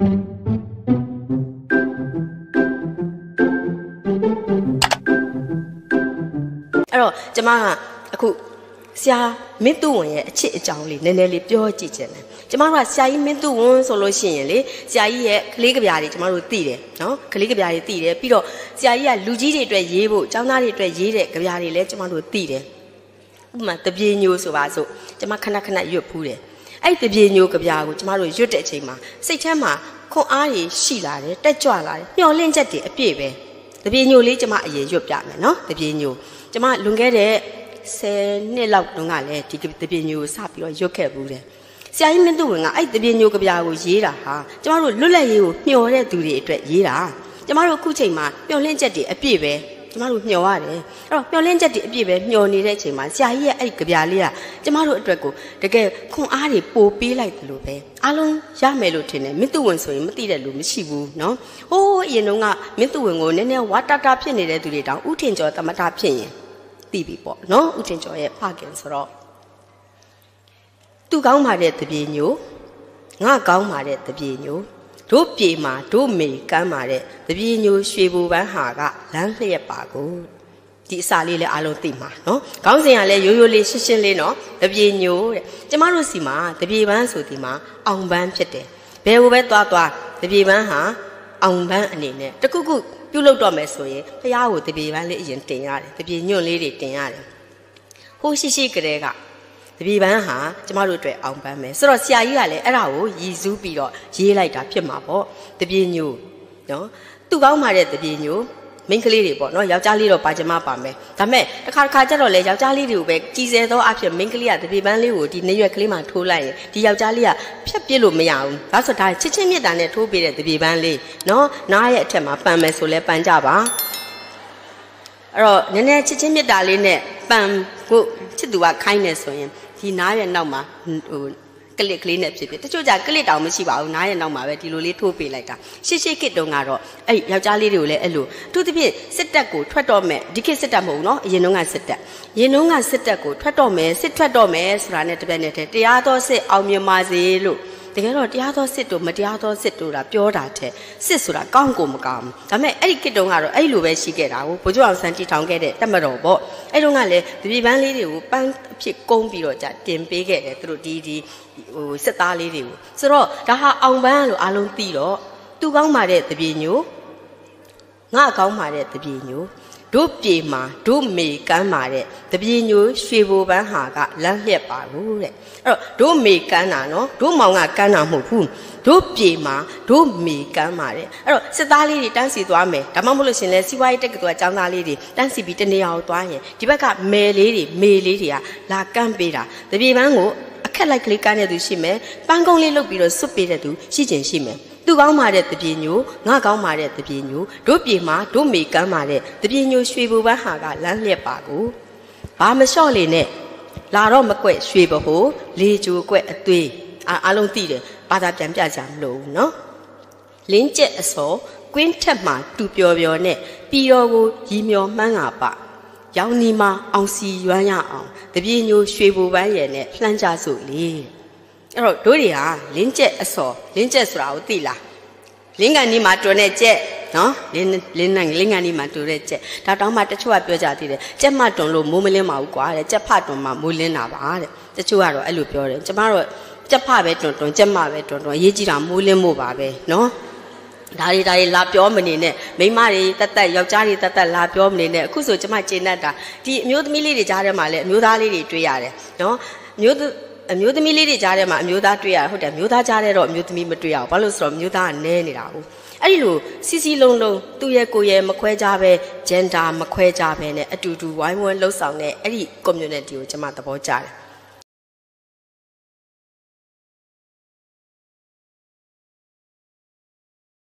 အဲ့တော့ကျမကအခုဆရာမင်းသူဝင်ရဲ့အချစ်အကြောင်းလေးနည်းနည်းလေးပြောကြည့်ချင်တယ်ကျမတို့ကဆရာကြီးမင်းသူဝင်ဆိုလို့ရှိရင်လေဆရာကြီးရဲ့ကလေးကဗျာတွေကျမတို့သိတယ်နော်ကလေးကဗျာတွေသိတယ်ပြီးတော့ဆရာကြီးကလူကြီးတွေအတွက်ရေးဖို့ចောင်းသားတွေအတွက်ရေးတဲ့ကဗျာတွေလည်းကျမတို့သိတယ်ဥပမာတပြေညိုဆိုပါစို့ကျမခဏခဏရွတ်ဖူးတယ် အဲ့တပြေညိုကဗျာကိုကျမတို့ရွတ်တဲ့အချိန်မှာစိတ်ထဲမှာခွန်အားတွေရှိလာတယ်တက်ကြွလာတယ်မျောလင့်ချက်တွေအပြည့်ပဲတပြေညိုလေးကျမအရင်ရွတ်ပြမယ်နော်တပြေညိုကျမလွန်ခဲ့တဲ့10နှစ်လောက်တုန်းကလည်းဒီတပြေညိုကိုစပြီးတော့ရွတ်ခဲ့ဘူးတယ်ဆရာကြီးမင်းသူဝင်ကအဲ့တပြေညိုကဗျာကိုရေးတာဟာကျမတို့လွတ်လပ်ရေးကိုမျှော်တဲ့သူတွေအတွက်ရေးတာကျမတို့အခုချိန်မှာမျှော်လင့်ချက်တွေအပြည့်ပဲ ကျမတို့မျှော်ရတယ်အဲ့တော့မျှော်လင့်ချက်တွေအပြည့်ပဲမျှော်နေတဲ့အချိန်မှာဆရာကြီးရဲ့အဲ့ဒီကြပြလေးကကျမတို့အတွက်ကိုတကယ်ခွန်အားတွေပို့ပေးလိုက်တယ်လို့ပဲအားလုံးရမယ်လို့ထင်တယ်မင်းသူဝင်ဆိုရင်မသိတဲ့လူမရှိဘူးเนาะဟိုးအရင်တုန်းကမင်းသူဝင်ကိုနည်းနည်းဝါတာတာဖြစ်နေတဲ့သူတွေတောင်ဥထင်ကျော်တမတာဖြစ်ရင်သိပြီပေါ့เนาะဥထင်ကျော်ရဲ့ဖခင်ဆိုတော့သူကောင်းပါတဲ့တပြေညိုငါကောင်းပါတဲ့တပြေညို တို့ပြေမှာတို့မေကမ်းပါတဲ့တပြေညိုရွှေဘူပန်းဟာကလမ်းလျက်ပါကိုဒီအစာလေးလည်းအားလုံးသိမှာနော်ခေါင်းစဉ်ကလည်းရိုးရိုးလေးရှင်းရှင်းလေးနော်တပြေညိုတဲ့ကျမတို့စီမှာတပြေပန်းဆိုဒီမှာအောင်ပန်းဖြစ်တယ်ဘယ်ကိုပဲသွားသွားတပြေပန်းဟာအောင်ပန်းအနေနဲ့တခုခုပြုတ်လောက်တော့မယ်ဆိုရင်ဖះကိုတပြေပန်းလေးအရင်တင်ရတယ်တပြေညွန့်လေးတွေတင်ရတယ်ဟိုရှိရှိကလေးက တပီပန်းဟာကျမတို့အတွက်အောင်ပန်းမယ်ဆိုတော့ဆရာကြီးကလည်းအဲ့ဒါကိုရည်စူးပြီးတော့ရေးလိုက်တာဖြစ်မှာပေါ့တပီညိုနော်သူ့ကောင်းပါတဲ့တပီညိုမိန်းကလေးတွေပေါ့နော်ယောက်ျားလေးတော့ပါကြမပါမယ်ဒါပေမဲ့တစ်ခါတစ်ခါကျတော့လေယောက်ျားလေးတွေကိုပဲကြီးစဲသောအဖြစ်မိန်းကလေးကတပီပန်းလေးကိုဒီနေရွက်ကလေးမှထိုးလိုက်ရင်ဒီယောက်ျားလေးကဖြတ်ပြစ်လို့မရဘူးဒါဆိုဒါချစ်ချင်းမြတ်တာနဲ့ထိုးပေးတဲ့တပီပန်းလေးနော်နားရဲ့အထက်မှာပန်မယ်ဆိုလဲပန်ကြပါအဲ့တော့နည်းနည်းချစ်ချင်းမြတ်တာလေးနဲ့ပန်ကိုချစ်သူကခိုင်းနေဆိုရင် ဒီနားရဲ့နောက်မှာဟိုကလစ်ကလေးနဲ့ဖြစ်ဖြစ်တချို့ကြကလစ်တောင်မရှိပါဘူးနားရဲ့နောက်မှာပဲဒီလိုလေးထိုးပေးလိုက်တာရှေ့ရှေ့ကစ်တုန်းကတော့အဲ့ယောက်ျားလေးတွေကိုလည်းအဲ့လိုအထူးသဖြင့်စစ်တပ်ကိုထွက်တော့မယ်ဒီခေတ်စစ်တပ်မဟုတ်ဘူးနော်အရင်တုန်းကစစ်တပ်ရင်တုန်းကစစ်တပ်ကိုထွက်တော့မယ်စစ်ထွက်တော့မယ်ဆိုတာနဲ့တပည့်နဲ့တည်းတရားတော်စစ်အောင်မြင်ပါစေလို့ တကယ်တော့တရားသောစစ်တို့မတရားသောစစ်တို့တာပြောတာတဲ့စစ်ဆိုတာကောင်းကိုမကောင်းဘူးဒါပေမဲ့အဲ့ဒီကိတုံကတော့အဲ့လိုပဲရှိခဲ့တာကိုဘိုးကျော်အောင်ဆန်းတီထောင်ခဲ့တဲ့တက်မတော်ပေါ့အဲ့တုန်းကလည်းတပီပန်းလေးတွေကိုပန်းအဖြစ်ကုန်းပြီးတော့ကြာတင်ပေးခဲ့တယ်သူတို့ဒီဒီဟိုစစ်သားလေးတွေကိုဆိုတော့ဒါဟာအောင်ပန်းလို့အားလုံးသိတော့သူကောင်းပါတဲ့တပီညိုငါကောင်းပါတဲ့တပီညို တို့ပြေမှာတို့မေကမ်းပါတဲ့တပြေညိုရွှေဘိုပန်းဟာကလမ်းလျက်ပါလို့တဲ့အဲ့တော့တို့မေကမ်းတာနော်တို့မောင်ကကမ်းတာမဟုတ်ဘူးတို့ပြေမှာတို့မေကမ်းပါတဲ့အဲ့တော့စစ်သားလေးတွေတန်းစီသွားမယ်ဒါမှမဟုတ်လို့ရှင်လဲစီးပွားရေးတက္ကသိုလ်ကကျောင်းသားလေးတွေတန်းစီပြီးတနေရာကိုသွားရင်ဒီဘက်ကမယ်လေးတွေမေလေးတွေကလာကမ်းပေးတာတပြေပန်းကိုအခက်လိုက်ကလေးကမ်းတဲ့သူရှိမယ်ပန်းကုန်းလေးလုပ်ပြီးတော့စွတ်ပေးတဲ့သူရှိချင်ရှိမယ် သူကောင်းပါတဲ့တပြေညိုငါကောင်းပါတဲ့တပြေညိုတို့ပြေမှာတို့မေကမ်းပါတဲ့တပြေညိုရွှေဘူပန်းဟာကလမ်းလျက်ပါကိုဘာမလျှော့လေနဲ့လာတော့မကွက်ရွှေဘဟိုလေကြိုကွက်အသွေးအားလုံးသိတယ်ဘာသာပြန်ပြကြမလို့နော်လင်းကျက်အစောကွင်းထက်မှာတူပျော်ပျော်နဲ့ပြီးတော်ကိုရီမျောမှန်းတာပါရောင်နီမှာအောင်စီရွမ်းရအောင်တပြေညိုရွှေဘူပန်းရဲ့နဲ့လှမ်းကြစို့လေ အဲ့တော့တို့တွေဟာလင်းကျက်အစောလင်းကျက်ဆိုတာကိုသိလားလင်းကန်ဒီမှာတွန်တဲ့ကျက်နော်လင်းလင်းနိုင်လင်းကန်ဒီမှာတွန်တဲ့ကျက်ဒါတောင်းမှတချို့ကပြောကြသေးတယ်ကျက်မတွန်လို့မိုးမလင်းပါဘူးကွာတဲ့ကျက်ဖတွန်မှမိုးလင်းတာပါတဲ့တချို့ကတော့အဲ့လိုပြောတယ်ကျမတို့ကျက်ဖပဲတွန်တွန်ကျက်မပဲတွန်တွန်အရေးကြီးတာမိုးလင်းဖို့ပါပဲနော်ဒါတွေဒါတွေလာပြောမနေနဲ့မိမတွေတက်တက်ယောက်ျားတွေတက်တက်လာပြောမနေနဲ့အခုဆိုကျမကျေနပ်တာဒီအမျိုးသမီးလေးတွေကြားထဲမှာလည်းအမျိုးသားလေးတွေတွေ့ရတယ်နော်မျိုး အမျိုးသမီးလေးတွေကြားထဲမှာအမျိုးသားတွေ့ရဟုတ်တယ်မျိုးသားကြားထဲတော့အမျိုးသမီးမတွေ့ရဘူးဘာလို့ဆိုတော့မျိုးသားကနဲနေတာဘူးအဲ့ဒီလိုစီစီလုံးလုံးသူ့ရဲ့ကိုယ်ရဲ့မခွဲကြပဲဂျန်ဒါမခွဲကြပဲနဲ့အတူတူဝိုင်းဝန်းလှုပ်ဆောင်တဲ့အဲ့ဒီ community ကိုကျွန်မသဘောကျတယ်